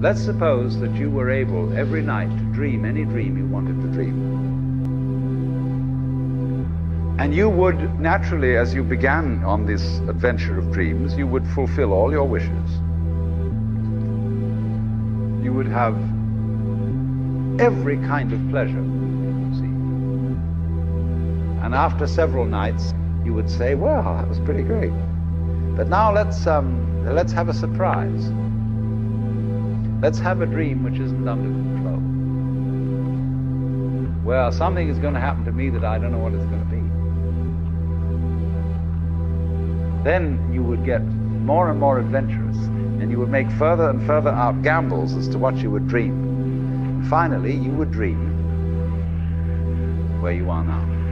Let's suppose that you were able every night to dream any dream you wanted to dream. And you would naturally, as you began on this adventure of dreams, you would fulfill all your wishes. You would have every kind of pleasure, see. And after several nights, you would say, well, that was pretty great. But now let's, um, let's have a surprise. Let's have a dream which isn't under control. Well, something is going to happen to me that I don't know what it's going to be. Then you would get more and more adventurous, and you would make further and further out gambles as to what you would dream. And finally, you would dream where you are now.